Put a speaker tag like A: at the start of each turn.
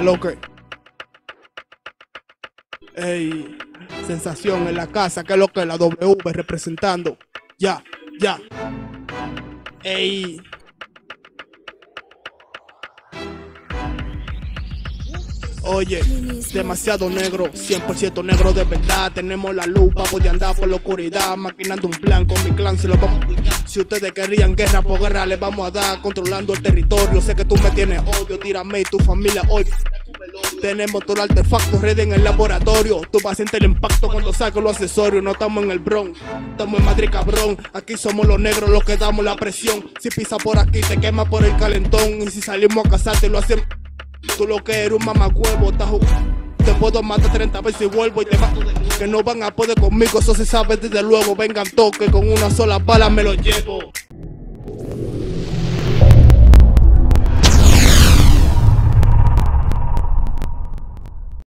A: ¿Qué lo que? Ey, sensación en la casa, ¿qué es lo que? La W representando. Ya, ya. Ey. Oye, demasiado negro, 100% negro de verdad. Tenemos la lupa, voy a andar por la oscuridad, maquinando un plan con mi clan. Si lo vamos Si ustedes querían guerra por guerra, les vamos a dar, controlando el territorio. Sé que tú tienes odio, tírame y tu familia hoy. Tenemos todo el artefacto ready en el laboratorio. A sentir el impacto cuando saco los accesorios. No estamos en el Bronx, estamos en Madrid, cabrón. Aquí somos los negros los que damos la presión. Si pisa por aquí, te quema por el calentón. Y si salimos a casarte, lo hacemos. Tú lo que eres un mamacuevo, estás jugando. Te puedo matar 30 veces y vuelvo y te mato Que no van a poder conmigo, eso se sabe desde luego. Vengan toque, con una sola bala me lo llevo.